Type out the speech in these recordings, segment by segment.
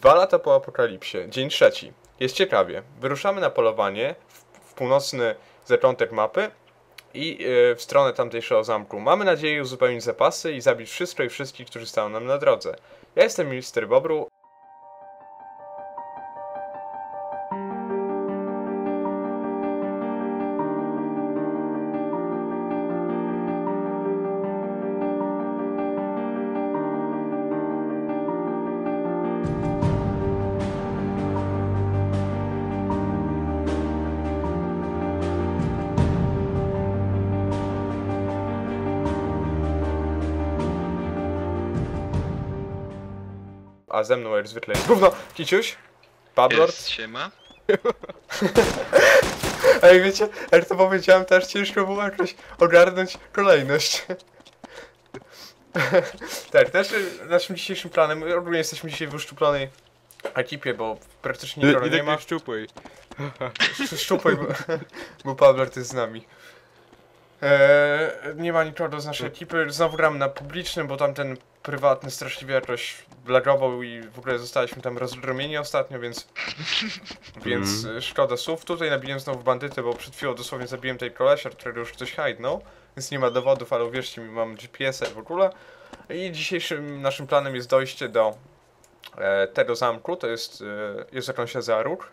Dwa lata po apokalipsie, dzień trzeci. Jest ciekawie. Wyruszamy na polowanie w, północny zaczątek mapy i e, w stronę tamtejszego zamku. Mamy nadzieję uzupełnić zapasy i zabić wszystko i wszystkich, którzy stają nam na drodze. Ja jestem minister Bobru. A ze mną jak zwykle jest gówno, Kiciuś, Pablor. Jest, siema. Ej, wiecie, jak to powiedziałem, też ciężko było jakoś ogarnąć kolejność. tak, też y, naszym dzisiejszym planem, ogólnie jesteśmy dzisiaj w uszczuplonej ekipie, bo praktycznie nikogo nie ma. szczupłej. Szczupaj, bo, bo Pablor to jest z nami. Eee, nie ma nikogo z naszej ekipy. Znowu gramy na publicznym, bo tamten prywatny straszliwie jakoś blagował i w ogóle zostaliśmy tam rozgromieni ostatnio, więc więc e, szkoda słów. Tutaj nabiłem znowu bandyty, bo przed chwilą dosłownie zabiłem tej kolesia, którego już ktoś hajdnął, więc nie ma dowodów, ale uwierzcie mi, mam GPS-a w ogóle. I dzisiejszym naszym planem jest dojście do e, tego zamku, to jest, e, jest jakąś za róg,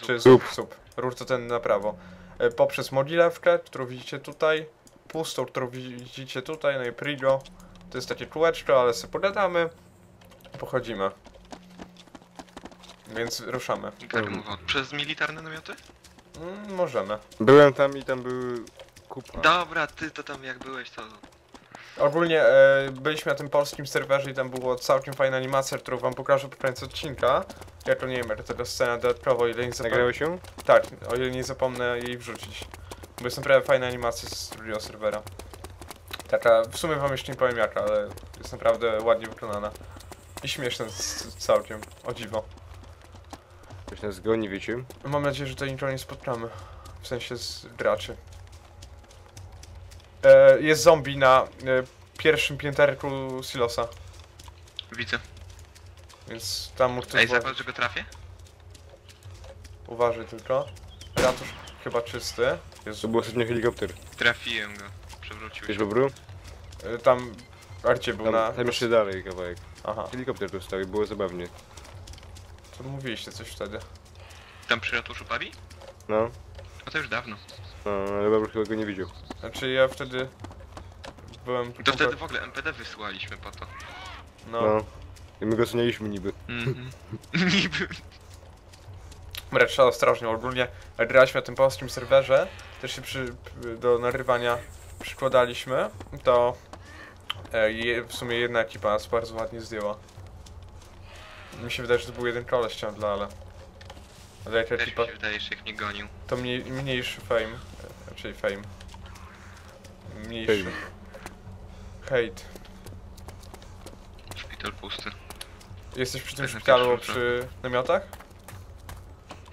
czy Zup. zup, zup. Róż to ten na prawo. E, Poprzez modlewkę, którą widzicie tutaj, pustą, którą widzicie tutaj, no i Prigo. To jest takie kółeczko, ale sobie pogadamy. Pochodzimy. Więc ruszamy. Darmowo. Przez militarne namioty? Mm, możemy. Byłem tam i tam były kupa. Dobra, ty to tam jak byłeś, to... Ogólnie e, byliśmy na tym polskim serwerze i tam była całkiem fajna animacja, którą wam pokażę pod koniec odcinka. Ja to nie wiem, jak to ta scena dodatkowo, o ile nie zapomnę. Się? Tak, o ile nie zapomnę jej wrzucić. Bo jest naprawdę fajna animacja z drugiego serwera. Taka, w sumie wam jeszcze nie powiem jaka, ale jest naprawdę ładnie wykonana. I śmieszna z- całkiem, o dziwo. Ktoś nas goni, wiecie? Mam nadzieję, że tutaj nikogo nie spotkamy. W sensie z graczy. E, jest zombie na e, pierwszym pięterku silosa, Widzę. więc tam mu ktoś Ej, zobacz, że go trafię? uważaj tylko. Ratusz chyba czysty. To Jezu. był ostatnio helikopter. Trafiłem go. Przewrócił Wiesz, się. Bobru? E, tam Arcie był Tam, na... tam jeszcze dalej kawałek. Aha, Helikopter tu stał i było zabawnie. to mówiliście coś wtedy. Tam przy ratuszu Pabi? No, No to już dawno. no ale Bobru chyba go nie widział. Znaczy ja wtedy byłem... To wtedy w ogóle MPD wysłaliśmy po to. No. No. I my go ocenialiśmy niby. Mhm. Niby. Dobra, trzeba ostrożnie. Ogólnie graliśmy na tym polskim serwerze, też się przy, do narywania przykładaliśmy, to e, w sumie jedna ekipa nas bardzo ładnie zdjęła. Mi się wydaje, że to był jeden koleś ciągle, ale... Ale jak Też ekipa, mi się wydaje, że jak mnie gonił. to mniej, mniejszy fame, e, czyli fame. Mniejszy. Fame. Hate. Szpital pusty. Jesteś przy tym na szpitalu przy namiotach?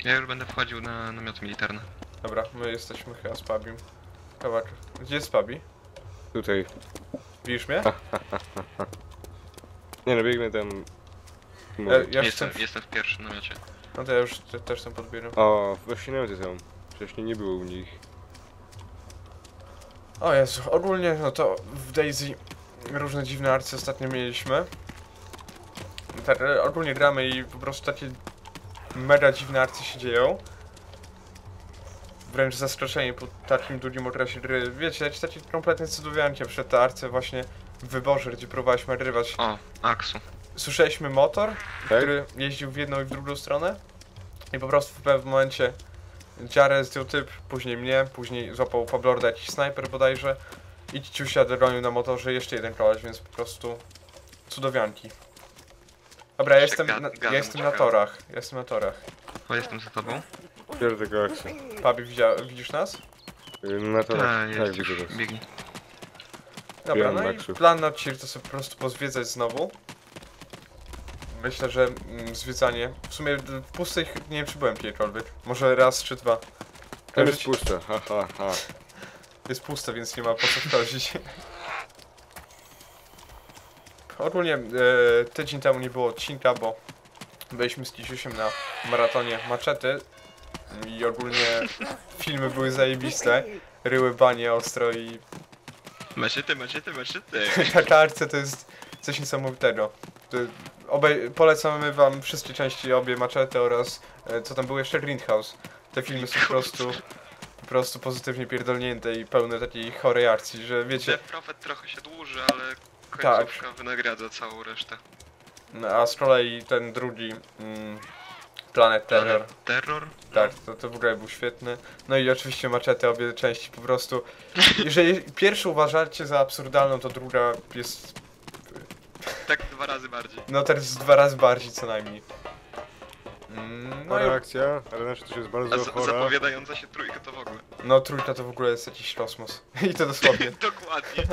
Ja już będę wchodził na namioty militarne. Dobra, my jesteśmy chyba z Pabim. Kawak. Gdzie jest Pabi? Tutaj. Widzisz mnie? Nie no, biegnę tam. Ja, ja już jestem, jestem... jestem w pierwszym namiocie. No to ja już te, też tam podbieram. O, właśnie namioty są. Wcześniej nie było u nich. O Jezu, ogólnie no to w Daisy różne dziwne akcje ostatnio mieliśmy. Tak, e, ogólnie gramy i po prostu takie mega dziwne akcje się dzieją. Wręcz zaskoczenie po takim długim okresie gry. Wiecie, jakieś takie kompletnie cudowianki przed ta akcja właśnie w wyborze, gdzie próbowaliśmy nagrywać. O, Aksu. Słyszeliśmy motor, Tak? który jeździł w jedną i w drugą stronę. I po prostu w pewnym momencie dziarę zdjął typ, później mnie, później złapał Fablorda jakiś snajper bodajże i Ciusia dogonił na motorze jeszcze jeden koleś, więc po prostu cudowianki. Dobra, ja jestem, na, ja jestem na torach, ja jestem na torach. O, jestem za tobą. Tego akcję. Pabi, widzia, widzisz nas? Y, Na to Tak, tak, jest widzę już. Biegnij. Dobra, Wiem, no i plan na odcinek to sobie po prostu pozwiedzać znowu. Myślę, że mm, zwiedzanie, w sumie w pustej ch- nie wiem czy byłem kiedykolwiek, może raz czy dwa. Tam jest Kojarzycie- pusta, ha ha ha. Jest puste, więc nie ma po co wchodzić. Ogólnie e, tydzień temu nie było odcinka, bo Byliśmy z Kisiusiem na maratonie maczety i ogólnie filmy były zajebiste. Ryły banie ostro i Maczety, maczety, maczety. na kartce to jest coś niesamowitego. Obej polecamy wam wszystkie części, obie maczety oraz e, co tam było jeszcze Greenhouse. Te filmy są po prostu, po prostu pozytywnie pierdolnięte i pełne takiej chorej akcji, że wiecie, Death Prophet trochę się dłuży, ale Tak. końcówka wynagradza całą resztę. no, a z kolei ten drugi mm, Planet Terror. Terror? Tak, to, to w ogóle był świetny. No i oczywiście maczety, obie części po prostu. Jeżeli pierwszą uważacie za absurdalną, to druga jest. Tak dwa razy bardziej. No teraz dwa razy bardziej co najmniej. Mm, No, Chora i, akcja, ale nasza też jest A bardzo z- chora. zapowiadająca się trójka to w ogóle. no trójka to w ogóle jest jakiś kosmos. I to dosłownie. Dokładnie.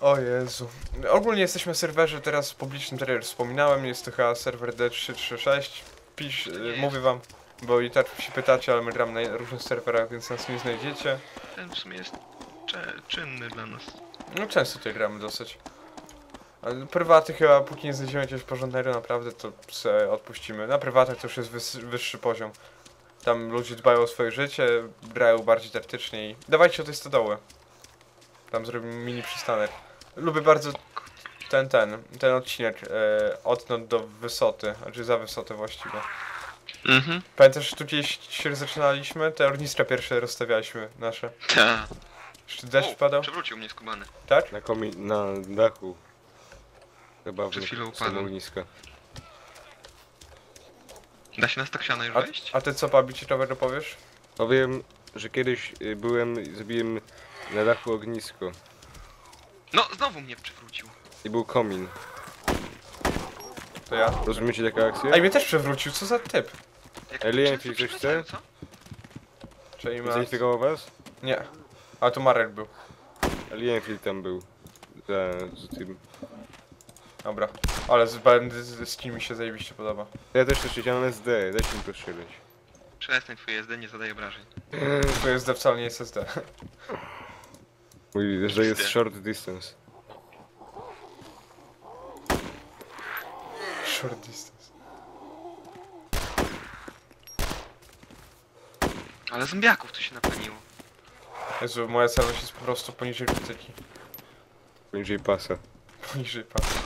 O Jezu. Ogólnie jesteśmy na serwerze teraz publicznym, tak jak wspominałem, jest to chyba serwer D336. Pisz, y, mówię wam, bo i tak się pytacie, ale my gramy na różnych serwerach, więc nas nie znajdziecie. Ten w sumie jest czynny dla nas. No często tutaj gramy dosyć. Ale Prywaty chyba, póki nie znajdziemy jakiegoś porządnego naprawdę, to se odpuścimy. Na prywatach to już jest wys wyższy poziom. Tam ludzie dbają o swoje życie, grają bardziej taktycznie i... Dawajcie o tej stodoły. Tam zrobimy mini przystanek. Lubię bardzo ten, ten, ten odcinek, e, od no do wysoty, znaczy za wysotę właściwie. Mhm. Pamiętasz, tu gdzieś się zaczynaliśmy, te ogniska pierwsze rozstawialiśmy nasze. Ta. Jeszcze deszcz O, padał, Przewrócił mnie skubany. tak? Na komi... na dachu. Chyba Przed chwilą w upadłem. ogniska. Da się na stoksiana już A, wejść? a ty co, Pabi, ciekawego powiesz? Powiem, że kiedyś y, byłem, zrobiłem na dachu ognisko. No, znowu mnie przewrócił. I był komin. To ja. Rozumiecie taką akcję? A i mnie też przewrócił, co za typ? Jak Alien, czy ktoś przewracają, chce? co? Czyli ma... Zainfekował was? Nie. A tu Marek był. Alienfield tam był. Za, za tym. Dobra. Ale z bandy z, z kim mi się zajebiście podoba. Ja też też chciałem SD, dajcie mi to strzelać. Przestań twoje SD, nie zadaje obrażeń. To jest wcale nie jest SD. Mój SD jest short distance. Short distance. Ale zombiaków tu się napełniło. Jezu, moja celność jest po prostu poniżej krytyki. Poniżej pasa. Poniżej pasa.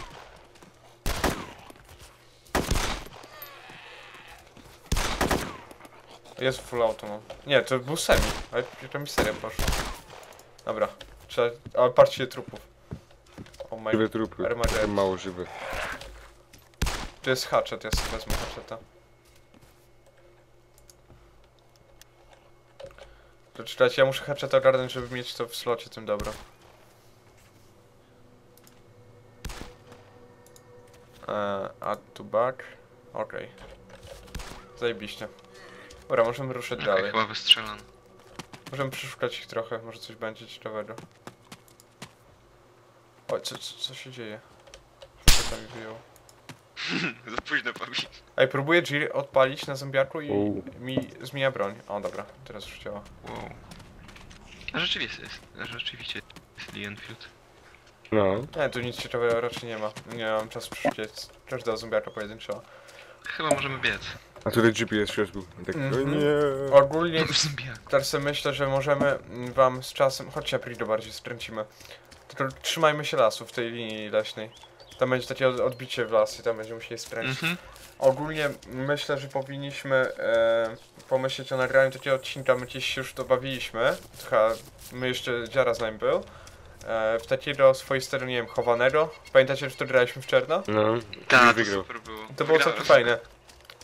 Jest full auto mam. Nie, to był semi. Ale to mi seria poszła. Dobra. Trzeba... Ale patrzcie trupów. O my... Żywe trupy. Armageddon. Mało żywe. To jest hatchet, ja sobie wezmę hatcheta. To czytać, ja muszę hatcheta ogarnąć, żeby mieć to w slocie tym dobro. Eee, add to back. Okej. Zajebiście. Dobra, możemy ruszyć Okej, dalej. chyba wystrzelam. Możemy przeszukać ich trochę, może coś będzie ciekawego. O, co, co, co się dzieje? Co tam mi wyjął? Za późno pobi. Ej, próbuję G odpalić na zombiaku i U. mi zmienia broń. O, dobra, teraz już działa. Wow. A rzeczywiście jest, rzeczywiście jest Lee Enfield. No. Nie, tu nic ciekawego raczej nie ma. Nie mam czasu przeszukać każdego zombiaka pojedynczo. Chyba możemy biec. A tutaj GPS w środku. Tak, Mhm. o nie. Ogólnie teraz sobie myślę, że możemy mm, wam z czasem... Chodźcie, Aprilo bardziej skręcimy. Tylko trzymajmy się lasu w tej linii leśnej. Tam będzie takie od- odbicie w las i tam będziemy musieli skręcić. Mhm. Ogólnie myślę, że powinniśmy e, pomyśleć o nagraniu takiego odcinka, my gdzieś się już to bawiliśmy, trochę, my jeszcze Dziara z nami był, e, w takiego swoistego, nie wiem, chowanego. Pamiętacie, że to graliśmy w czerno? No. Tak, to wygrał. super było. To było Wygrałem. całkiem fajne.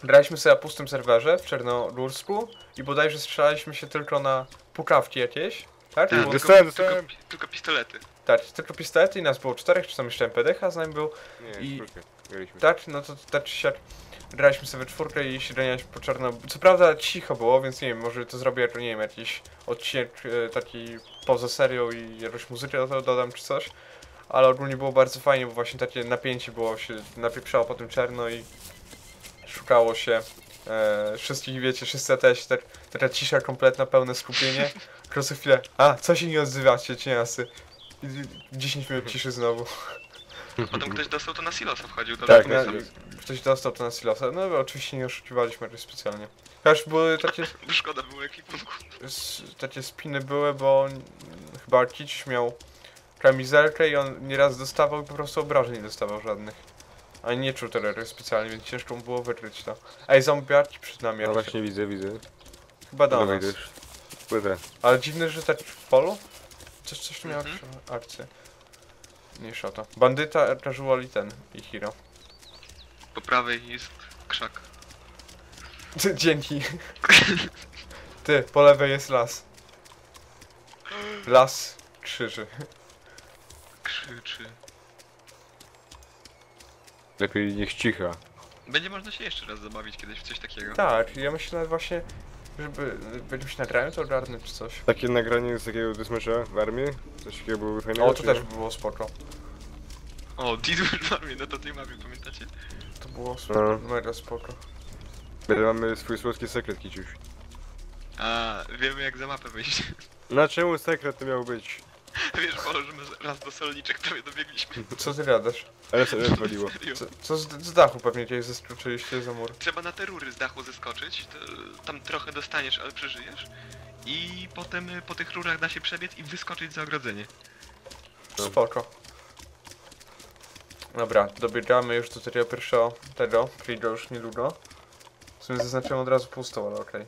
Graliśmy sobie na pustym serwerze w Czernolursku i bodajże strzelaliśmy się tylko na pukawki jakieś, tak? Tak, Było- tylko, Dostałem, tylko, dostałem. tylko pistolety. Tak, tylko pistolety i nas było czterech, czy tam jeszcze MPDH z nami był Nie, I-. Graliśmy. Tak, no to tak czy siak graliśmy sobie czwórkę i średnialiśmy po czarno. Co prawda cicho było, więc nie wiem, może to zrobię nie wiem, jakiś odcinek e, taki poza serią i jakąś muzykę do tego dodam czy coś. Ale ogólnie było bardzo fajnie, bo właśnie takie napięcie było, się napieprzało po tym czarno i szukało się e, wszystkich, wiecie, wszyscy też, tak, taka cisza kompletna, pełne skupienie. Tylko co chwilę, a, co się nie odzywacie, cieniasy? I- i 10 minut ciszy znowu. Potem ktoś dostał to na silosa, wchodził do Tak, na, ktoś dostał to na silosa. No oczywiście nie oszukiwaliśmy jakoś specjalnie. Chociaż były takie, szkoda było ekwipunku. s- takie spiny były, bo chyba Kiciś miał kamizelkę i on nieraz dostawał i po prostu obrażeń nie dostawał żadnych. A nie czuł terrory specjalnie, więc ciężko mu było wykryć to. Ej, zombiaki przed nami. No właśnie widzę, widzę. Chyba do Dawaj nas. Płytę. Ale dziwne, że tak w polu? Coś, coś miał Mhm. jakąś akcję. Mniejsza o to. Bandyta, casual i ten. I hero. Po prawej jest krzak. Dzięki. Ty, po lewej jest las. Las krzyży. Krzyczy. Lepiej niech cicha. Będzie można się jeszcze raz zabawić kiedyś w coś takiego. Tak, ja myślę nawet właśnie, żeby jakimś nagraniu to ogarnąć czy coś. Takie nagranie z takiego dysmesza w armii? Coś takiego byłoby fajnego? O, to też było spoko. O, Didwell w armii, no to tej mapie, pamiętacie? To było spoko, No. mega spoko. My mamy swój słodki sekret, Kiciuś. A, wiemy jak za mapę wyjść. Na czemu sekret to miał być? Wiesz, Polo, że my raz do solniczek prawie dobiegliśmy. Co ty gadasz? Ale sobie rozwaliło. Serio. Co, co z, z dachu pewnie gdzieś zeskoczyliście za mur? Trzeba na te rury z dachu zeskoczyć, to tam trochę dostaniesz, ale przeżyjesz. I potem y, po tych rurach da się przebiec i wyskoczyć za ogrodzenie. Spoko. Dobra, dobiegamy już do tego pierwszego tego, Frigo już niedługo. W sumie zaznaczyłem od razu pustą, ale okej.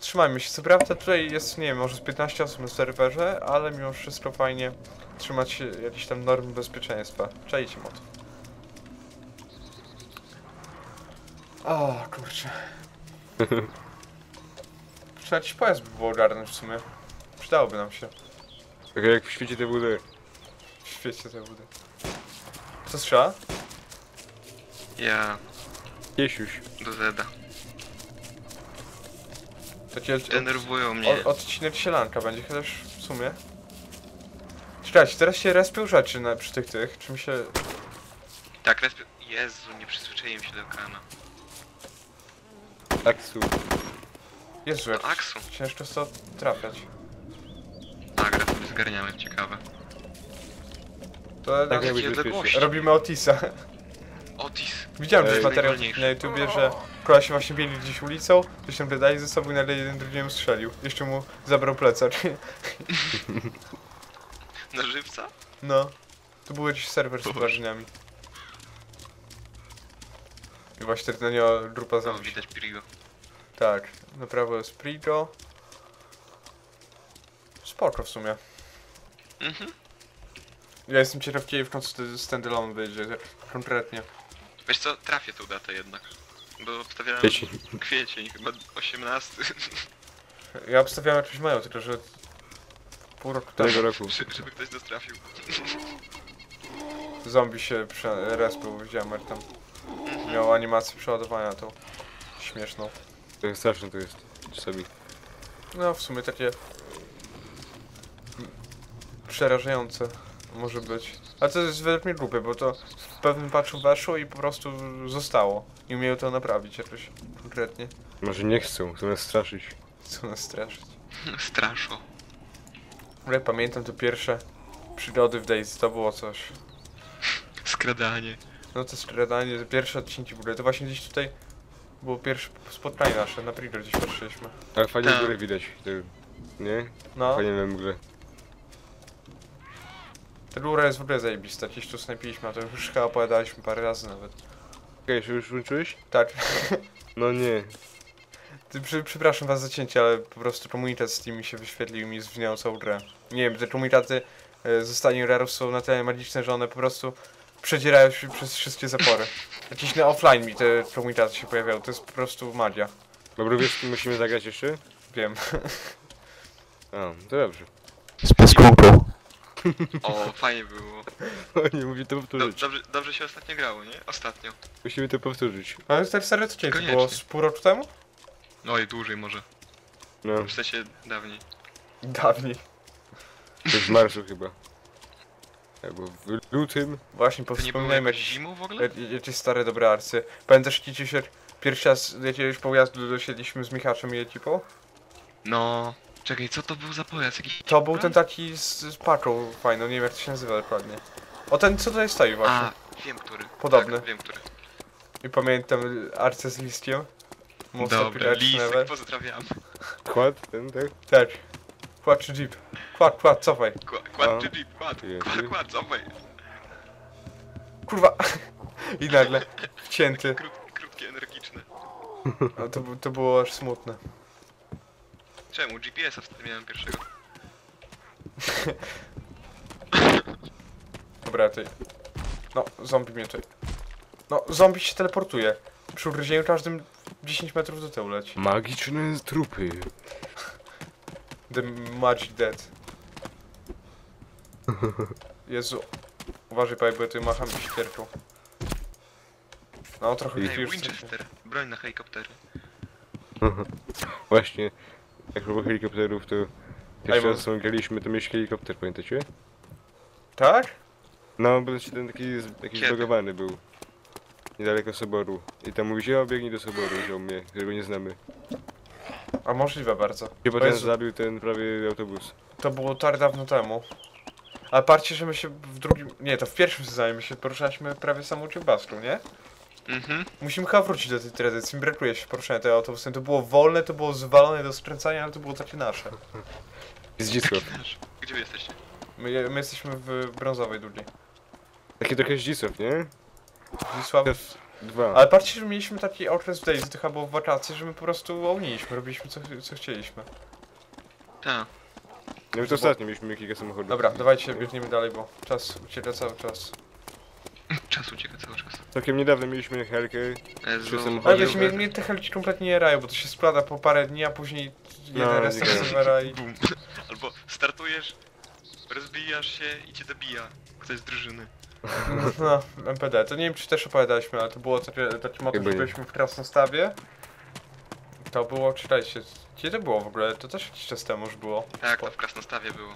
Trzymajmy się, co prawda tutaj jest, nie wiem, może z 15 osób na serwerze, ale mimo wszystko fajnie trzymać się jakichś tam norm bezpieczeństwa. Czajcie motyw. O, kurczę. Trzeba jakiś pojazd by było ogarnąć w sumie. Przydałoby nam się. Tak jak w świecie TWD. W świecie te budy. Co strzela? Ja Kiesiuś. do Zeda. Od, Denerwują mnie. od, odcinek sielanka będzie chociaż w sumie. Czekajcie, teraz się respią rzeczy na, przy tych tych, czy mi się... Tak, resp... Jezu, nie przyzwyczaiłem się do ekrana. Aksu. Jezu, jak Aksu. ciężko to trafiać. Tak, sobie zgarniamy, ciekawe. To Tak robimy Otisa. Otis. Widziałem też materiał na YouTubie, że koleś się właśnie biegli gdzieś ulicą, coś tam gadali ze sobą i nagle jeden drugiemu strzelił. Jeszcze mu zabrał plecak. Na żywca? No. To był jakiś serwer z wydarzeniami. I właśnie na niego grupa zombie. widać Pirigo. Tak, na prawo jest Prigo. Spoko w sumie. Mhm. Ja jestem ciekaw, kiedy w końcu standalone wyjdzie, konkretnie. Wiesz co, trafię tą datę jednak. Bo obstawiałem Kwiecień. kwiecień, chyba 18, Ja obstawiałem jakąś mają, tylko że pół roku temu Tego roku. żeby żeby ktoś nas trafił. zombie się prze- respił, widziałem jak tam miał animację przeładowania tą śmieszną. To straszne to jest. Czasami. No w sumie takie przerażające może być. Ale to jest według mnie głupie, bo to w pewnym patchu weszło i po prostu zostało. I umieją to naprawić jakoś konkretnie. Może nie chcą, chcą nas straszyć. Chcą nas straszyć. Straszo. Ale pamiętam te pierwsze przygody w Daisy, to było coś. Skradanie. No to skradanie, te pierwsze odcinki w ogóle, to właśnie gdzieś tutaj było pierwsze spotkanie nasze, na Prigor gdzieś patrzyliśmy. Ale fajnie Tak. górę widać. To, nie? No, Fajnie na mgle. Ta góra jest w ogóle zajebista, gdzieś tu snajpiliśmy, a to już chyba opowiadaliśmy parę razy nawet. Okej, okay, już włączyłeś? Tak, No nie. Ty, przy, przepraszam was za cięcie, ale po prostu komunikat z mi się wyświetlił i mi zwinął całą grę. Nie wiem, te komunikaty e, z ostatnich rarów są na tyle magiczne, że one po prostu przedzierają się przez wszystkie zapory. Jakieś na offline mi te komunikaty się pojawiały, to jest po prostu magia. Dobra, wiesz, musimy zagrać jeszcze? Wiem. A, to dobrze. Z pieskówką. O, fajnie było. O nie, mówię to Do, powtórzyć. dobrze, dobrze się ostatnio grało, nie? Ostatnio. Musimy to powtórzyć. Ale tak serio to kiedy to było? Koniecznie. Z pół roku temu? No i dłużej może. No, W sensie dawniej. Dawniej. to w marszu chyba. Albo w lutym. Właśnie, To nie było powspominajmy jakoś jakieś, zimą w ogóle? jak- jakieś stare dobre arcy. Pamiętasz Kiciuś, jak pierwszy raz do jakiegoś pojazdu dosiedliśmy z Michaczem i ekipą? No. Czekaj, co to był za pojazd? Jakiś... To był ten taki z, z paką fajną, nie wiem jak to się nazywa dokładnie. O ten co tutaj stoi właśnie. A, wiem który. Podobny. Tak, wiem który. I pamiętam arce z listkiem. Most Dobra, lisek, Never. pozdrawiam. Kład, ten, tak? Tak. Kład czy jeep? Kład, kład, cofaj. Kła-. Kład czy jeep, kład, kład, kład, cofaj. Kurwa. I nagle wcięty. Krótkie, krótkie, energiczne. No, to, bu- to było aż smutne. Czemu? GPS-a wtedy miałem pierwszego. Dobra, ty. No, zombie mnie tutaj. No, zombie się teleportuje. Przy ugryzieniu każdym 10 metrów do tyłu leci. Magiczne trupy. The Magic Dead. Jezu. Uważaj, Paj, bo ja tutaj macham świerką. No, trochę I- Ej, już Winchester, broń na helikoptery. Właśnie, jak propos helikopterów, to Ej, pierwszy mam- raz co graliśmy, to mieliśmy helikopter, pamiętacie? Tak? No, bo ten taki z- Kiedy? zbagowany był. Niedaleko Soboru. I tam mówi, o biegnij do Soboru, wziął mnie, którego nie znamy. A możliwe bardzo. Ten Jezu. zabił ten prawie autobus. To było tak dawno temu. Ale parcie, że my się w drugim... Nie, to w pierwszym sezonie my się poruszaliśmy prawie samolotiem Bastru, nie? Mhm. Musimy chyba wrócić do tej tradycji. Mi brakuje się poruszania tego autobusem. To było wolne, to było zwalone do skręcania, ale to było takie nasze. Zdzisław. Gdzie wy jesteście? My, my jesteśmy w brązowej drugiej. Takie trochę Zdzisław, nie? Teraz dwa. Ale patrzcie, że mieliśmy taki okres w Days, to chyba było w wakacje, że my po prostu łoniliśmy, robiliśmy co, co chcieliśmy. Ta. No to ostatnio mieliśmy kilka samochodów. Dobra, dawajcie, biegniemy dalej, bo czas ucieka cały czas. Czas ucieka cały czas. Całkiem niedawno mieliśmy Helkę. Ale o- mnie, mnie te helki kompletnie nie rają, bo to się splada po parę dni, a później jeden No, restart nie serwera i... Bum. Albo startujesz, rozbijasz się i cię dobija ktoś z drużyny. No, MPD. To nie wiem, czy też opowiadaliśmy, ale to było takie, taki motyw, że byliśmy w Krasnostawie. To było, czytajcie, gdzie to było w ogóle? To też jakiś czas temu już było. Tak, to w Krasnostawie było.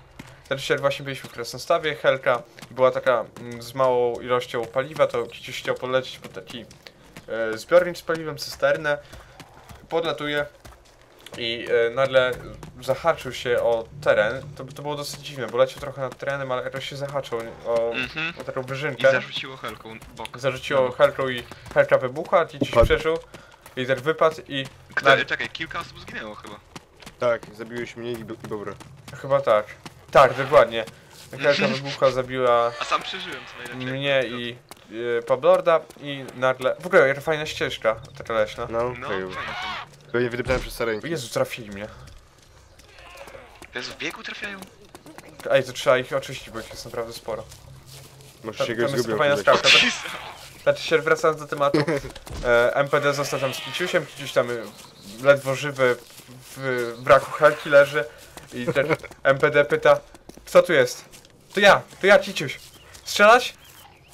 Znaczy właśnie byliśmy w Krasnostawie, Helka była taka mm, z małą ilością paliwa, to Kiciuś chciał podlecieć pod taki e, zbiornik z paliwem, cysternę. Podlatuje i e, nagle zahaczył się o teren. To, to było dosyć dziwne, bo leciał trochę nad terenem, ale jakoś się zahaczył o, Mhm. o taką I wyżynkę. zarzuciło helką bok. Zarzuciło Helką i Helka wybuchła, Kiciuś Upadł. przeżył. Lider wypadł i Kto, Na- Czekaj, kilka osób zginęło chyba. Tak, zabiłeś mnie i, i Bobra. chyba tak. Tak, dokładnie. Helka wybuchła, zabiła A sam przeżyłem co najlepsze. mnie i y, Pablorda i nagle... W ogóle jaka fajna ścieżka, taka leśna. No, No, fail. fajnie. To nie wydeptałem przez sarenki. Jezu, trafili mnie. To jest w biegu trafiają? Ej, to trzeba ich oczyścić, bo ich jest naprawdę sporo. Może się tam go jest zgubią. fajna chwilę. skałka. Tak, znaczy się wracając do tematu, e, MPD został tam z Kiciusiem, Kiciuś tam y, ledwo żywy w braku helki leży i ten MPD pyta, kto tu jest? To ja, to ja Kiciuś. Strzelać?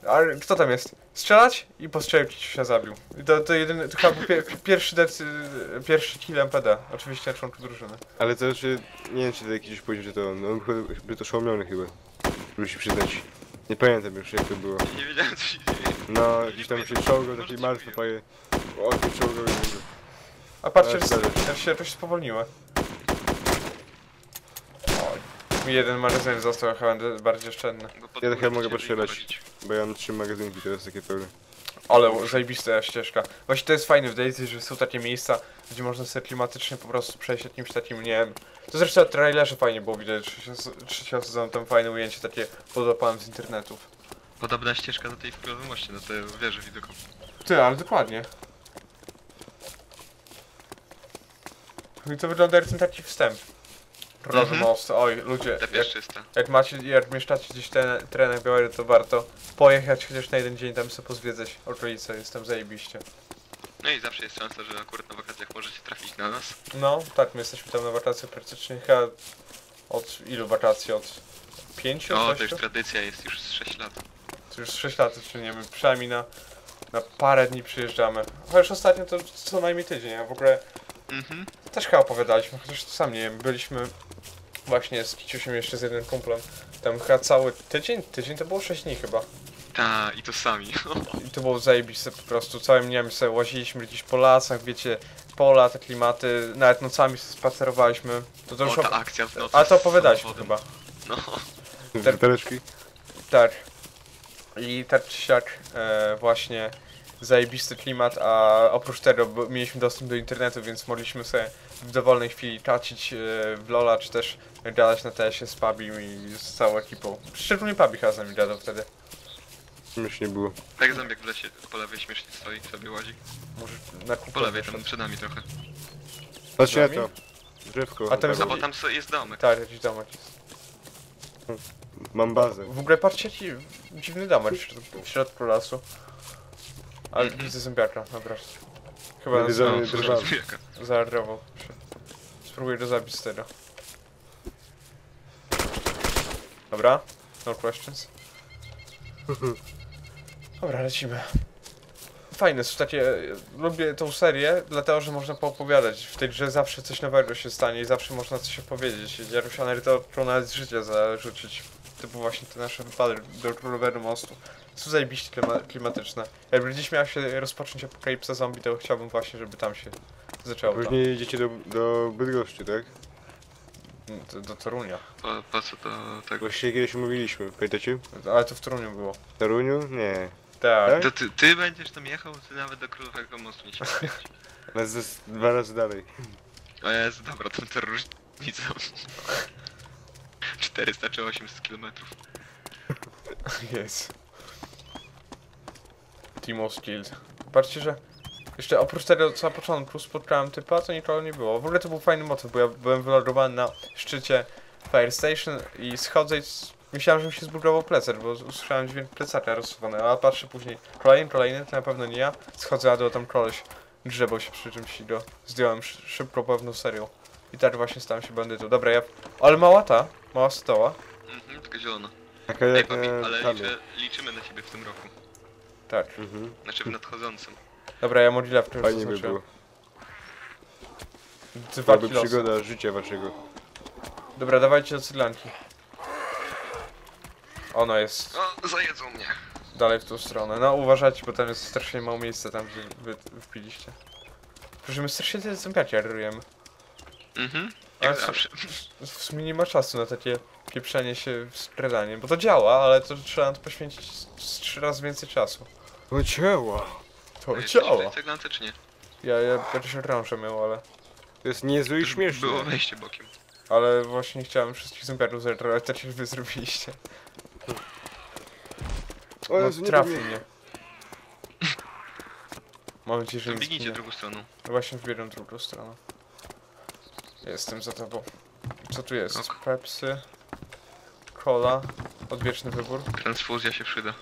A kto tam jest? Strzelać? I postrzelił Kiciusia zabił. I to, to jedyny, to chyba był pie, pierwszy, decy, pierwszy kill MPD, oczywiście na członku drużyny. Ale to znaczy, nie wiem czy to jakiś powiedział, że to on, on był to szłomiony chyba. Muszę się przyznać. Nie pamiętam już jak to było. Nie wiedziałem co się dzieje. No, jakiś tam się czołgał, taki martwy paje. O, czołgał i A patrzcie, że się. spowolniły. Oj. Mi jeden magazyn został chyba bardziej oszczędny. Pod Ja chyba mogę wchodzić. Bo ja mam trzy magazynki teraz takie pełne. Ale zajebista ścieżka. Właśnie to jest fajne w Daisy, że są takie miejsca, gdzie można sobie klimatycznie po prostu przejść jakimś takim, nie wiem... To zresztą w trailerze fajnie było widać, trzecia, sezon, tam fajne ujęcie takie podłapałem z internetów. Podobna ścieżka do tej w Królowym Moście, na tę wieżę widokową. Ty, ale dokładnie. I to wygląda jak ten taki wstęp. Królowy Mhm. most, oj ludzie, jak, jak macie, jak mieszkacie gdzieś ten terenach Białery, to warto pojechać chociaż na jeden dzień tam sobie pozwiedzać okolice, jest tam zajebiście. No i zawsze jest szansa, że akurat na wakacjach możecie trafić na nas. No, tak, my jesteśmy tam na wakacjach praktycznie chyba od ilu wakacji? Od pięciu? O, to już tradycja jest już z 6 lat. To już 6 lat, czy nie wiem, przynajmniej na, na parę dni przyjeżdżamy. Chociaż ostatnio to co najmniej tydzień, a w ogóle Mhm. też chyba opowiadaliśmy, chociaż to sam nie wiem, byliśmy właśnie z Kiciusiem jeszcze z jednym kumplem. Tam chyba cały tydzień, tydzień to było 6 dni chyba. Ta, i to sami. I to było zajebiste po prostu, całym dniem sobie łaziliśmy gdzieś po lasach, wiecie, pola, te klimaty, nawet nocami sobie spacerowaliśmy. To to już o, op- ta akcja w nocy A to opowiadaliśmy chyba. No, buteleczki? Tak. I tak czy siak e, właśnie zajebisty klimat, a oprócz tego mieliśmy dostęp do internetu, więc mogliśmy sobie w dowolnej chwili tracić e, w Lola, czy też gadać na TS-ie z Pabim i z całą ekipą. Szczególnie Pabi chyba z nami gadał wtedy. Śmiesznie było. Tak zombiak w lesie po lewej śmiesznie stoi, sobie łazi. Może na kupę Po lewej, tam przed nami trochę. Patrzcie na Z to. Drzewko. A tam No jest- bo tam jest domek. Tak, jakiś domek jest. Mam bazę. W ogóle patrzcie jaki dziwny domek w środku lasu. Ale widzę zębiaka, dobra. Chyba nas No, za- zaardował się. Spróbuję go zabić z tego. Dobra, no questions. Dobra, lecimy. Fajne są takie, lubię tą serię, dlatego że można poopowiadać. W tej grze zawsze coś nowego się stanie i zawsze można coś opowiedzieć. Jarusianery to to nawet z życia zarzucić. Typu właśnie te nasze wypady do królowego mostu. Są zajebiście klima klimatyczne. Jakby gdzieś miała się rozpocząć apokalipsa zombie, to chciałbym właśnie, żeby tam się zaczęło. Później jedziecie do, do Bydgoszczy, tak? Do, do Torunia. Po, po co to tego? Właściwie kiedyś mówiliśmy, pamiętacie? Ale to w Toruniu było. W Toruniu? Nie. Tak. Tak? To ty, ty będziesz tam jechał, ty nawet do Królowego Mostu nie śmiesz. Ale z, dwa razy dalej. O Jezu, dobra, to to różnica. 400 czy 800 kilometrów. Jest. Timo Skilled. Patrzcie, że jeszcze oprócz tego co na początku spotkałem typa, to nikogo nie było. W ogóle to był fajny motyw, bo ja byłem wylogowany na szczycie Fire Station i schodzę i myślałem, że mi się zbugował plecer, bo usłyszałem dźwięk plecaka rozsuwanego, a patrzę później kolejny, kolejny, to na pewno nie ja. Schodzę, a do tam koleś grzebał się przy czymś i go zdjąłem szy- szybko pewną serią. I tak właśnie stałem się bandytą. Dobra, ja... Ale mała ta, mała stoła. Mhm, tylko zielona. Taka Ej, jak papi, ale liczę, liczymy na ciebie w tym roku. Tak. Mhm. Znaczy w nadchodzącym. Dobra, ja modlę w którym Fajnie by było. Dwa Byłaby kilosy. przygoda życia waszego. Dobra, dawajcie do cydlanki. Ona jest O, zajedzą mnie. dalej w tą stronę. No uważajcie, bo tam jest strasznie mało miejsca tam, gdzie wy wpiliście. Przecież my strasznie te zębiaki arrujemy. Mhm, Ale jak co- zawsze. W sumie nie ma czasu na takie pieprzenie się w skradanie, bo to działa, ale to trzeba na to poświęcić z- z trzy razy więcej czasu. O ciała! To działa! tutaj ceglantycznie. Ja, ja będę się miał, ale... To jest niezły i śmieszny. Było wejście bokiem. Ale właśnie chciałem wszystkich zębiaków zerować, tak jak wy zrobiliście. O No Jezu, nie trafił wiem. mnie. Mam nadzieję, że To nie biegnijcie drugą stroną. No Właśnie wybieram drugą stronę. Jestem za tobą. Co tu jest? Ok. Pepsy. Cola. Odwieczny wybór. Transfuzja się przyda.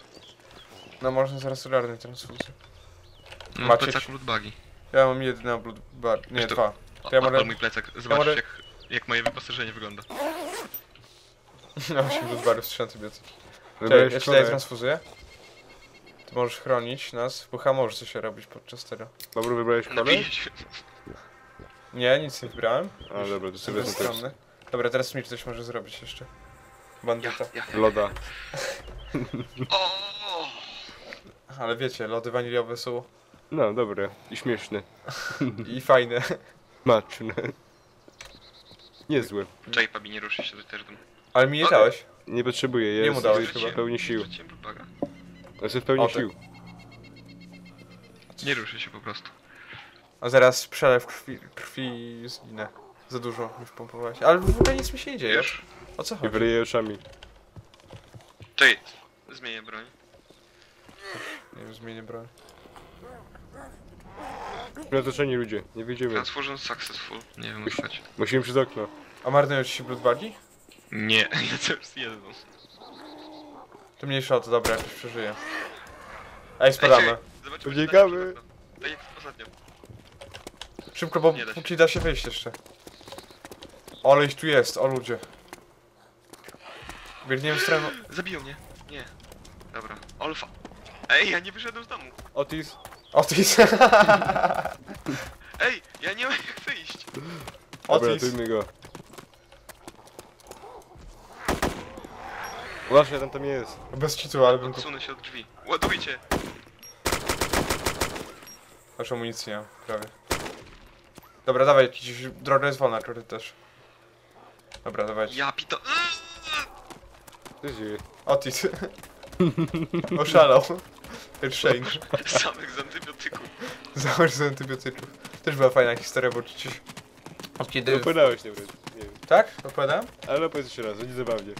No można zaraz ogarnąć transfuzję. No, Macie- plecak lub bagi. Ja mam jeden blood bar. Nie, to- dwa. To ja mogę- mój plecak. Zobaczysz mogę- jak, jak moje wyposażenie wygląda. Na 8 blood barów z 3 antybiotyki. Ja ci daję transfuzję. Ty możesz chronić nas, bo możesz coś robić podczas tego. Dobra, wybrałeś się. Nie, nic nie wybrałem. A dobra, to sobie wezmę. Dobra, teraz mi coś może zrobić jeszcze. Ja, Bandyta. ja, ja. Loda. Ale wiecie, lody waniliowe są No, dobre. I śmieszne. i fajne. Maczne. Niezłe. Czaj, Pabi, nie ruszy się do też. Ale mi nie dałeś. Nie potrzebuję, jest Nie mu dałeś w chyba. pełni sił. Rzuciłem. Jestem w pełni O, tak. sił. Nie ruszy się po prostu. A zaraz przelew krwi, krwi zginę. Za dużo mi wpompowałeś. Ale w ogóle nic mi się nie dzieje. Już? O co I chodzi? wyleję oczami. Czej, zmienię broń. Nie zmienię broń. Na otoczeni ludzie, nie wyjdziemy. Transfusion successful. Nie wiem, Musi- chodź. Musimy przez okno. A marnują ci się bloodbagi? Nie, ja już jedną. To mniejsza o to, dobra, jakoś przeżyję. Ej, spadamy. Zobaczymy, Uciekamy. czy da się przez okno. Tak jak ostatnio. Szybko, bo Nie da się. póki da się wyjść jeszcze. Ale ich tu jest, o ludzie. Biegniemy w stronę... Zabiją mnie. Nie. Dobra. Olfa. Ej, ja nie wyszedłem z domu. Otis. Otis! Ej, ja nie mam jak wyjść. Dobra, Otis! ratujmy go. Uważaj, tam tam jest. Bez citu, ale bym tu... Odsunę się od drzwi. Ładujcie. Aż amunicji nie mam, prawie. Dobra, dawaj, jakiś... droga jest wolna, który też. Dobra, dawaj. Ja pito... Co się dzieje? Otis. Oszalał. Shane. Samych z antybiotyków. Zobacz z antybiotyków. Też była fajna historia, bo przecież... Od kiedy... Opowiadałeś to. Nie wiem. Tak? Opowiadam? Ale opowiedz jeszcze raz, będzie zabawnie.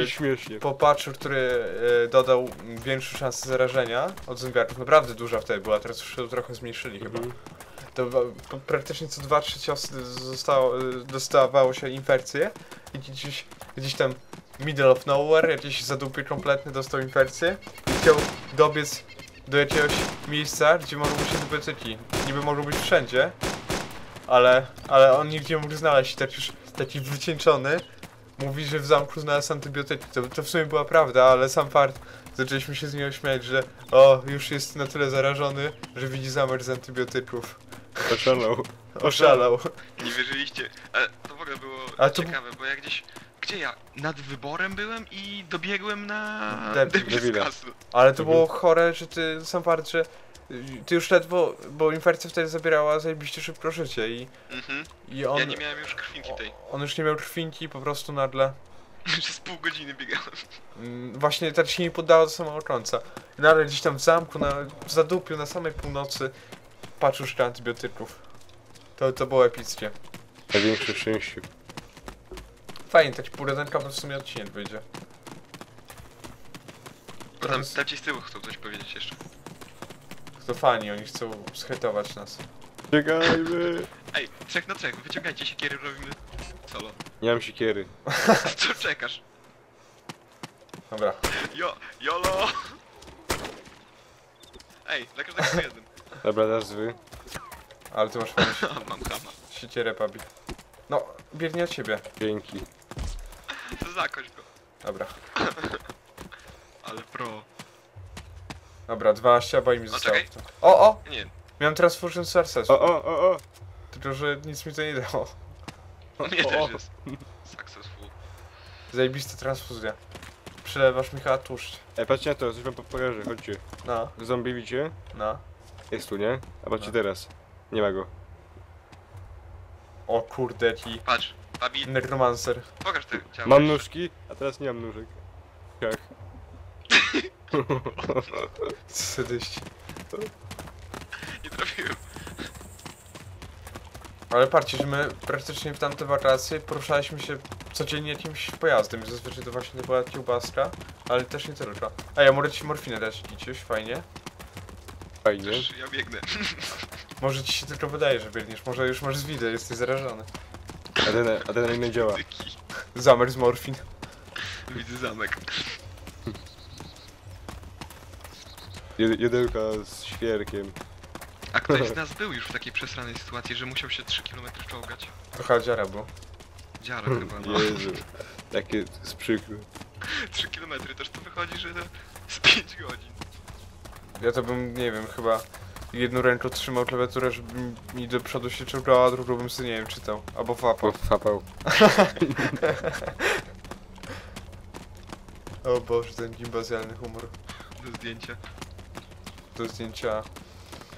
Y, I śmiesznie. po patchu, który y, dodał większą szansę zarażenia od zombiaków, naprawdę duża wtedy była, teraz już ją trochę zmniejszyli chyba. Mhm. To wa- po- praktycznie co 2-3 ciosy zostało, y, dostawało się infekcję i gdzieś, gdzieś tam middle of nowhere, jakiś zadupie kompletny dostał infekcję i chciał dobiec do jakiegoś miejsca, gdzie mogą być antybiotyki. Niby mogą być wszędzie, ale, ale on nigdzie nie mógł znaleźć. Tak już taki wycieńczony mówi, że w zamku znalazł antybiotyki. To, to w sumie była prawda, ale sam fakt, zaczęliśmy się z niego śmiać, że o, już jest na tyle zarażony, że widzi zamek z antybiotyków. Oszalał. Oszalał. Nie wierzyliście. Ale to w ogóle było A to- ciekawe, bo ja gdzieś... Gdzie ja? Nad wyborem byłem i dobiegłem na Debil- Devil's. Castle. Ale to Mhm. było chore, że ty sam fakt, że y, ty już ledwo, bo infekcja wtedy zabierała zajebiście szybko życie i, Mhm. i on, Ja nie miałem już krwinki tej. on już nie miał krwinki po prostu nagle Przez pół godziny biegałem. mm, właśnie tak się nie poddało do samego końca. I nagle gdzieś tam w zamku, na w zadupiu, na samej północy patrzył szklan antybiotyków. To, to było epickie. Największe szczęście. Fajnie, taki półrodenka, bo w sumie odcinek wyjdzie. Bo tam, Teraz- tam ci z tyłu chcą coś powiedzieć jeszcze. To fani, oni chcą schetować nas. Czekajmy. Ej, trzech na trzech, wyciągajcie się, kiery robimy solo. Nie mam siekiery. Co czekasz? Dobra. Jo, jolo! Ej, dla każdego po jednym. Dobra, nazwy. Ale ty masz fajną Mam chama. siecierę, Pabi. No, biegnie od ciebie. Dzięki. To zakończ go. Dobra. Ale pro. Dobra, 12 aboi mi zostało. czekaj. O, o! Nie, Miałem Transfusion Success. O, o, o, o. Tylko, że nic mi to nie dało. mnie o, też jest. Successful. Zajebista transfuzja. Przelewasz mi chyba tłuszcz. Ej, patrzcie na to, coś wam pokażę, chodźcie. No, Zombie widzicie? no. Jest tu, nie? A patrzcie No. teraz. Nie ma go. O kurde, jaki Patrz, Babi, necromancer. pokaż ciało. Mam nóżki, a teraz nie mam nóżek. Jak? Sadyści. Nie trafiłem. Ale patrzcie, że my praktycznie w tamte wakacje poruszaliśmy się codziennie jakimś pojazdem. Zazwyczaj to właśnie była kiełbaska, ale też nie tylko. A ja mogę ci morfinę dać, Kiciuś, fajnie. Fajnie. Też ja biegnę. Może ci się tylko wydaje, że biegniesz, może już masz widzę, jesteś zarażony. A ten, a ten nie działa. Tyki. Zamer z morfin. Widzę zamek. Jed- Jedełka z świerkiem. A ktoś z nas był już w takiej przesranej sytuacji, że musiał się 3 km czołgać. To hadziara był. Dziara chyba, no. Jezu. Takie z przykry. 3 km też to wychodzi, że z 5 godzin. Ja to bym, nie wiem, chyba jedną ręką trzymał klawiaturę, żeby mi do przodu się czołgała, a drugą bym sobie, nie wiem, czytał. Albo wapał. Fapał. O Boże, ten gimbazjalny humor. Do zdjęcia. Do zdjęcia.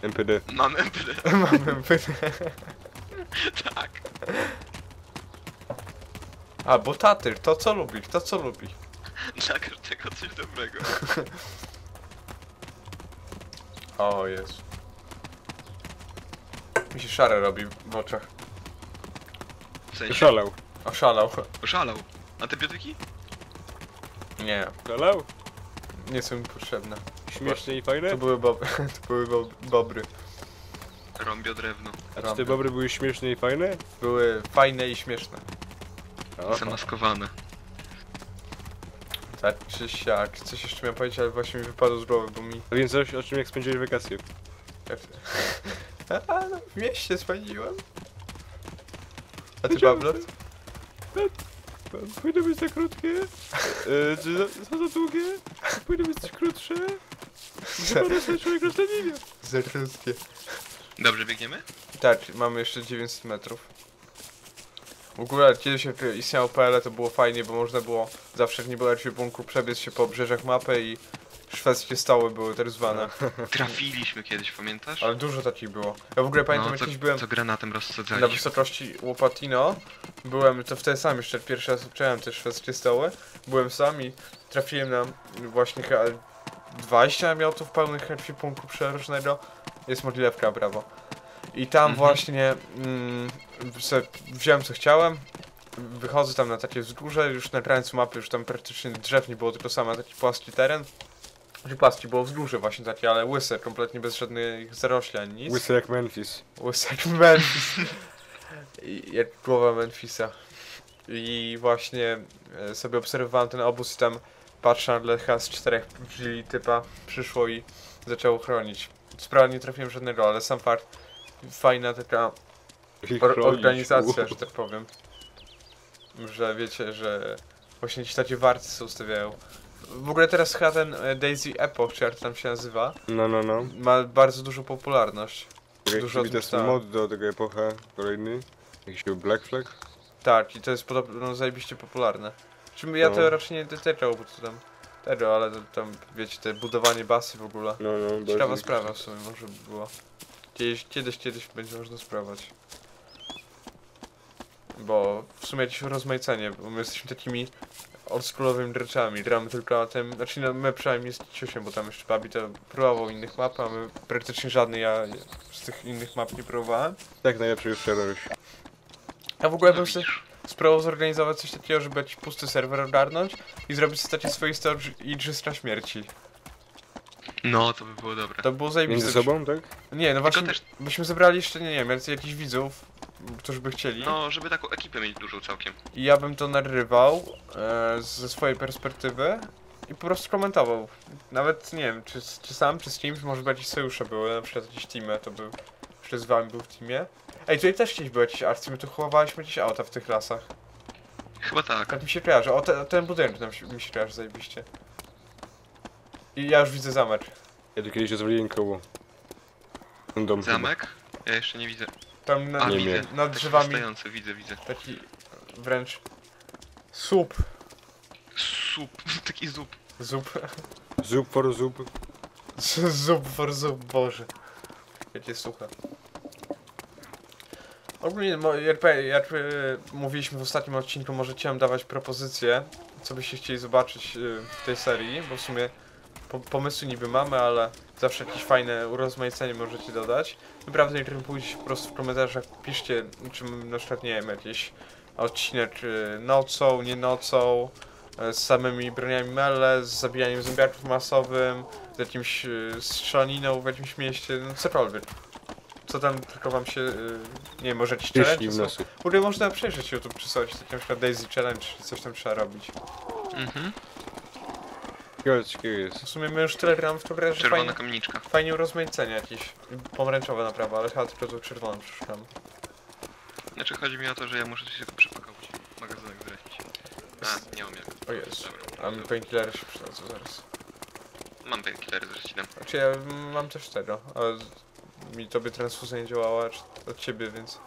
MPD. Mam MPD. Mamy Tak. A, bo tatyr, to co lubi, to co lubi. Dla każdego coś dobrego. O Jezu. Mi się szare robi w oczach. W sensie. Szalał. Oszalał. Oszalał. Antybiotyki? Nie, Szalał? nie są mi potrzebne. Śmieszne i fajne? To były bobry. To były bob bobry. Rąbio drewno. A czy te bobry były śmieszne i fajne? Były fajne i śmieszne. O, Zamaskowane. Tak czy siak. Coś jeszcze miałem powiedzieć, ale właśnie mi wypadło z głowy, bo mi... A więc coś, o czym jak spędziłeś wakacje? A, no, w mieście spędziłem. A ty, Pablo? Powinno być za krótkie? E, czy za, za, za długie? Powinno być coś krótsze? Chyba dostać człowiek roślininie. Za krótkie. Dobrze, biegniemy? Tak, mamy jeszcze 900 metrów. W ogóle kiedyś jak istniało PL to było fajnie, bo można było zawsze jak nie było ekwipunku przebiec się po obrzeżach mapy i szwedzkie stoły były też zwane. Trafiliśmy kiedyś, pamiętasz? Ale dużo takich było. Ja w ogóle pamiętam no, jak kiedyś co, byłem co granatem na rozsadzaliśmy. wysokości Łopatino. Byłem, to wtedy sam jeszcze pierwszy raz obczałem te szwedzkie stoły. Byłem sam i trafiłem na właśnie chyba 20 namiotów pełnych ekwipunku przeróżnego. Jest modlewka, brawo. I tam Mhm. właśnie mm, wziąłem co chciałem. Wychodzę tam na takie wzgórze, już na krańcu mapy, już tam praktycznie drzew nie było, tylko sam taki płaski teren. Płaski, było wzgórze właśnie takie, ale łyse, kompletnie bez żadnych zarośli ani nic. Łysy jak Memphis. Łysy jak Memphis. I, jak głowa Memphisa. I właśnie e, sobie obserwowałem ten obóz i tam patrzę nagle chyba z czterech wzięli typa, przyszło i zaczęło chronić. Sprawa nie trafiłem żadnego, ale sam fakt, fajna taka or chronić, organizacja, że tak powiem. Że wiecie, że właśnie ci warty sobie ustawiają. W ogóle teraz chyba ten e, Daisy Epoch, czy jak to tam się nazywa, No, no, no. ma bardzo dużą popularność. Dużo o Dużo tym też czytałem. mod do tego epocha kolejny. Jakiś Black Flag. Tak, i to jest podobno zajebiście popularne. Czym ja to No. raczej nie dotykał, bo to tam tego, ale to, tam wiecie, te budowanie basy w ogóle. No, no. Ciekawa sprawa w sumie może by była. Kiedyś, kiedyś, kiedyś będzie można sprawdzać. Bo w sumie jakieś rozmaicenie, bo my jesteśmy takimi oldschoolowymi dreczami. Gramy tylko na tym, znaczy no, my przynajmniej z Ciusiem, bo tam jeszcze Babi to próbował innych map, a my praktycznie żadnej ja z tych innych map nie próbowałem. Tak, najlepszy już wczoraj. Ja w ogóle bym sobie spróbował zorganizować coś takiego, żeby jakiś pusty serwer ogarnąć i zrobić sobie takie swoiste odż- Igrzyska Śmierci. No, to by było dobre. To było zajebiste. Między sobą, tak? Nie, no właśnie, też- byśmy zebrali jeszcze, nie, nie wiem, jakichś widzów, którzy by chcieli. No, żeby taką ekipę mieć dużą całkiem. I ja bym to narywał e, ze swojej perspektywy i po prostu komentował. Nawet nie wiem, czy, czy sam, czy z kimś, może by jakieś sojusze były, na przykład jakieś teamy, to był, czy z wami był w teamie. Ej, tutaj też kiedyś były jakieś akcje, my tu chowaliśmy jakieś auta w tych lasach. Chyba tak. Tak mi się kojarzy, o te, ten budynek nam się, mi się kojarzy zajebiście. I ja już widzę zamek. Ja tu kiedyś rozwaliłem koło. Dom chyba. Zamek? Ja jeszcze nie widzę. Tam na, A, Nie widzę. nad Taki drzewami wystający, widzę, widzę. taki wręcz słup. Sup, taki zup. Zup. Zup for zup. Zup for zup, Boże. Jakie suche. Ogólnie, mo- jak, e, mówiliśmy w ostatnim odcinku, możecie nam dawać propozycje, co byście chcieli zobaczyć e, w tej serii, bo w sumie po, pomysły niby mamy, ale zawsze jakieś fajne urozmaicenie możecie dodać. Naprawdę nie krępujcie się po prostu w komentarzach, piszcie, czy na przykład, nie wiem, jakiś odcinek e, nocą, nie nocą, e, z samymi broniami mele, z zabijaniem zombiaków masowym, z jakimś y, strzelaniną w jakimś mieście, no cokolwiek. Co tam tylko wam się, y, nie wiem, może jakiś Tyśni challenge w są? nosu. W ogóle można przejrzeć YouTube czy coś, taki na przykład Daisy Challenge, czy coś tam trzeba robić. Mhm. Ciekawe jest. W sumie my już tyle gramy w to grę, że Czerwona fajnie, kamieniczka. fajnie urozmaicenie jakieś. Pomarańczowe naprawa, ale chyba tylko czerwoną przeszukamy. Znaczy chodzi mi o to, że ja muszę się tylko przepakować. Magazynek zrespić. A, nie umiem. O Dobra, a mi painkillery się przydadzą zaraz. Mam painkillery, zaraz ci dam. Znaczy ja mam też tego, ale mi tobie transfuzja nie działała od ciebie, więc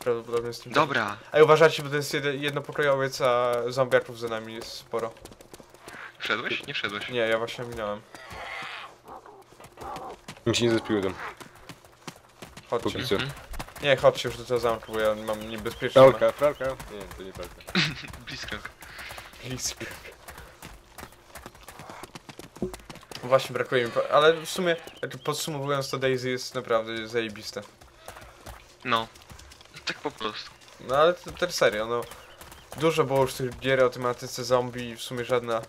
prawdopodobnie z tym... Dobra, Ej, uważajcie, bo to jest jed jednopokojowiec, a zombiaków za nami jest sporo. Wszedłeś? Nie wszedłeś. Nie, ja właśnie minąłem. Mi się nie zespiło tam. Chodźcie. Póki co. Mhm. Nie, chodźcie już do tego zamku, bo ja mam niebezpieczne... Pralka, pralka? Nie, to nie pralka. Blitzcrank. Blisko. Właśnie brakuje mi, pa- ale w sumie, podsumowując to Daisy jest naprawdę zajebiste. No. Tak po prostu. No ale to też serio, no. Dużo było już tych gier o tematyce zombie i w sumie żadna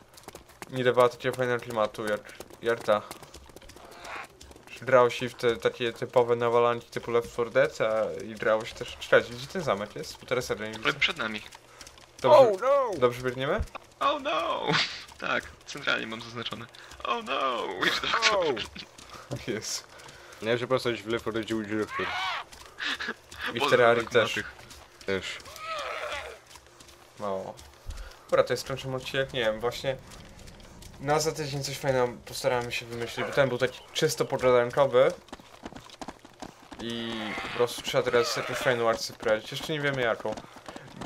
nie dawała takiego fajnego klimatu jak, jak ta. Grało się w te takie typowe nawalanki typu Left 4 Dead, a i grało się też... Czekajcie, gdzie ten zamek jest? Bo teraz serio nie widzę. przed nami. Dobrze, no! dobrze biegniemy? Oh no! Tak, centralnie mam zaznaczone. Oh no! Witch Doctor. Oh! Jest. Najlepsza postać w Left 4 Dead Witch Doctor. I w Pozdro Terrarii też. Też. Mało. Dobra, to jest skończymy odcinek, nie wiem, właśnie na za tydzień coś fajnego postaramy się wymyślić, bo ten był taki czysto pogadankowy i po prostu trzeba teraz jakąś fajną akcję wprowadzić, jeszcze nie wiemy jaką.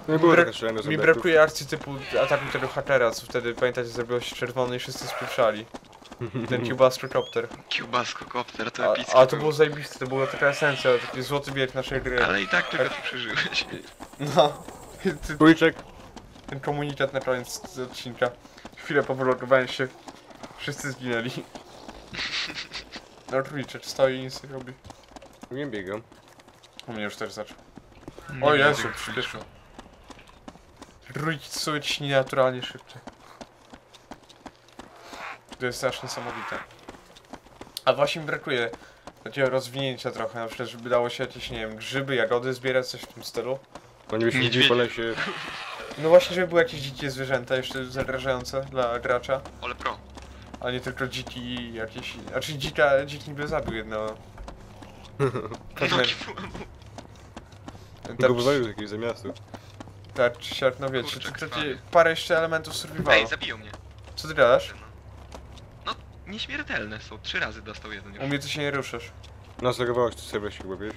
No i było bra- Mi zombiaków. brakuje akcji typu ataku tego hakera, co wtedy pamiętacie zrobiło się czerwony i wszyscy spieprzali. Ten Cubastro-copter. Cubasko Copter to A, epickie a to było zajebiste, to była taka esencja, taki złoty bieg naszej gry. Ale i tak tylko to przeżyłeś. No. Ty- Trójczek. Ten komunikat na koniec odcinka. Chwilę po wylogowaniu się. Wszyscy zginęli. No Twitch stoi i nic nie robi. Nie biegam. U mnie już też zaczął. O Jezu, przyspieszył. Rójki są ci nienaturalnie szybciej. To jest strasznie niesamowite. A właśnie mi brakuje takiego rozwinięcia trochę, na przykład żeby dało się jakieś, nie wiem, grzyby, jagody zbierać, coś w tym stylu. Oni by się Niedźwiedzie. po lesie. No właśnie, żeby były jakieś dzikie zwierzęta jeszcze zagrażające dla gracza, Ale pro. a nie tylko dziki jakieś... Znaczy dzika, dzik niby zabił jedno... Pewne... Go wywalił z jakiegoś zamiastu. Tak, czy siak, no wiecie, Kurczak to, to, krwawy. parę jeszcze elementów survivalu. Ej, zabiją mnie. Co ty gadasz? No, nieśmiertelne są. Trzy razy dostał jeden U już. mnie ty się nie ruszasz. No zlogowałeś tu serwer się chyba, wiesz?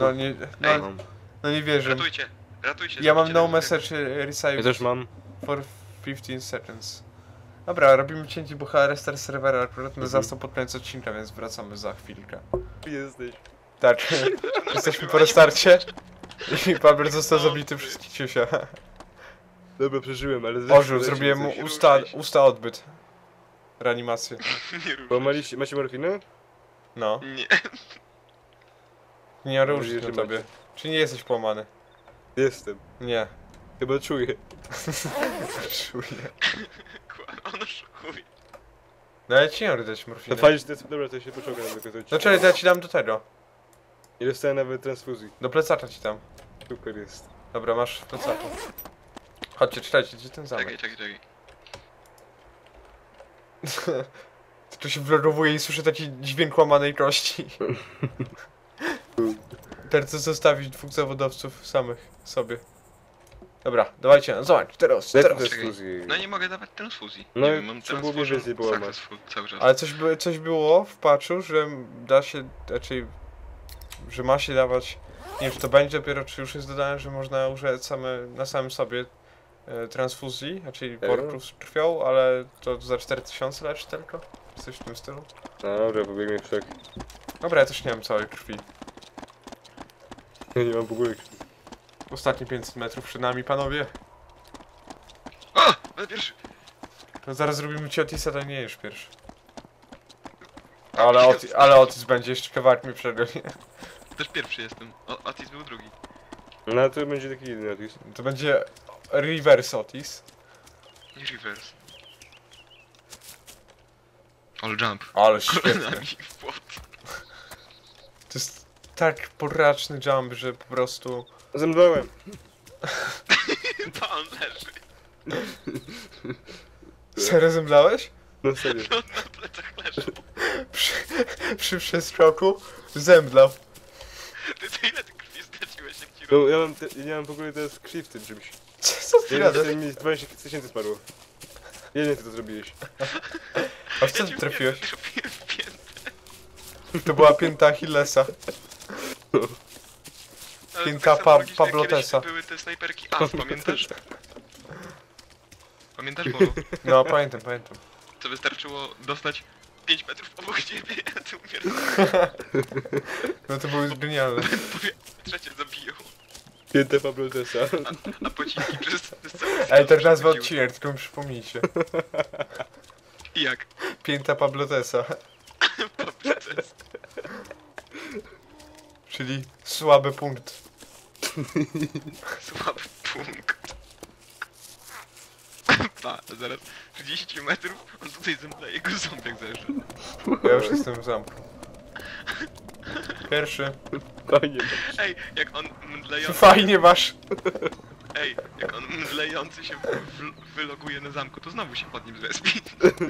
No nie, no, Ej. No nie wierzę. Ratujcie. Ratujcie. Ja mam no message receive Ja też mam. for 15 seconds. Dobra, robimy cięcie, bo chyba restart serwera akurat Mhm. zastał pod koniec odcinka, więc wracamy za chwilkę. Jesteś. Tak, jesteśmy po restarcie. I Paber został zabity przez Kiciusia. Dobra, przeżyłem, ale... Zleci zrobiłem mu usta, usta odbyt. Reanimację. Nie ruszaj. Połamaliście... Macie morfinę? No, Nie. nie rusz na tobie. Czy nie jesteś połamany? Jestem. Nie. Chyba czuję. Czuję. On oszukuje. No ja ci nie mogę dać No morfiny. fajnie, że to jest... Dobra, to się poczołgam na wykończyć. No czekaj, to ja ci dam do tego. Nie dostałem nawet transfuzji. Do plecaka ci dam. Super jest. Dobra, masz w plecaku. Chodźcie, czytajcie, gdzie ten zamek. Czekaj, czekaj, czekaj. Tu się wlogowuje i słyszę taki dźwięk łamanej kości. Teraz zostawić dwóch zawodowców samych sobie. Dobra, dawajcie, no zobacz, teraz, teraz. transfuzji. No nie mogę dawać transfuzji. No nie wiem, mam trzeba było transfusion więcej successful cały czas. Ale coś, by, coś było w patchu, że da się, raczej, że ma się dawać, nie wiem czy to będzie dopiero, czy już jest dodane, że można użyć same, na samym sobie e, transfuzji, raczej Serio? worków z krwią, ale to za 4000 leczy tylko, czy coś w tym stylu. No dobra, pobiegnie wszak. Dobra, ja też nie mam całej krwi. Ja nie mam w ogóle krwi. Ostatnie 500 metrów przed nami, panowie. O! Będę pierwszy! To zaraz zrobimy ci Otisa, to nie już pierwszy. Ale, Oti, ale Otis będzie jeszcze kawałek mi przegoni. Też pierwszy jestem. O, Otis był drugi. No ale to będzie taki inny Otis. To będzie reverse Otis. Nie reverse. All jump. Ale świetnie. Kolanami w płot. To tak poraczny jump, że po prostu... Zemdlałem. Pan leży. Serio zemdlałeś? No serio. No na plecach leży. Przy, przy przeskoku zemdlał. Ty to ile ty krwi straciłeś jak ci No ja mam, te, ja nie mam w ogóle teraz krwi w tym czymś. Co ty Ja gadasz? ja mi 20 tysięcy spadło. Jeden ty to zrobiłeś. A w co Ja ty ci trafiłeś? w piętę, trafiłem w piętę. To była pięta Achillesa. Tak pa- Pablotesa. były te snajperki AS, pamiętasz? Pamiętasz, Bolo? No, pamiętam, pamiętam. Co wystarczyło dostać 5 metrów obok ciebie, a ty umierałeś. No to było genialne. Powie, trzecie zabiją, Piętę Pablotesa. a pocinki przez, przez cały Ej, to nazwa przechwyciły. odcinek, tylko mi przypomnijcie. I Jak? Pięta Pablotesa. Proces. Czyli słaby punkt. Słaby punkt. Pa, zaraz 30 metrów, on tutaj zemdleje, jego ząbek zjeżdża. Ja już jestem w zamku. Pierwszy. Fajnie. Ej, jak on mdlejący, Fajnie masz. ej, jak on mdlejący się w, wyloguje na zamku, to znowu się pod nim zrespi.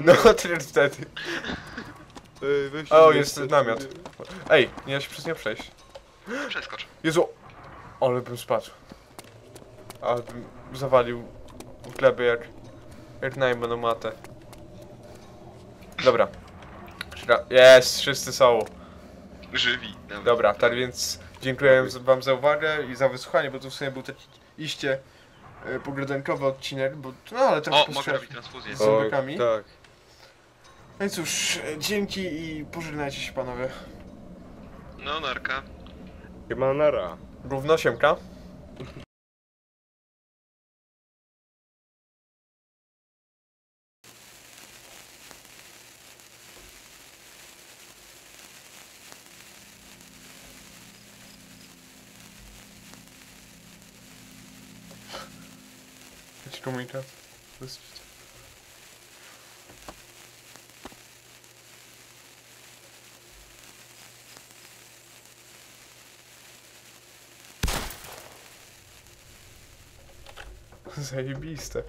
No, tyle wtedy. Ej, weź O, jest namiot. Ej, nie da się przez nie przejść. Przeskocz. Jezu! Ale bym spadł. Ale bym zawalił w glebę jak... Jak najmę matę. Dobra. Jest, wszyscy są. Żywi. Nawet. Dobra, tak więc dziękuję wam za uwagę i za wysłuchanie, bo to w sumie był taki iście e, pogradenkowy odcinek, bo no ale teraz O, mogę robić transfuzję. z zombiekami. tak. No i cóż, e, dzięki i pożegnajcie się panowie. No, narka. Chyba nara. Równo siemka. Jakiś komunikat? Dosyć. Zajebiste.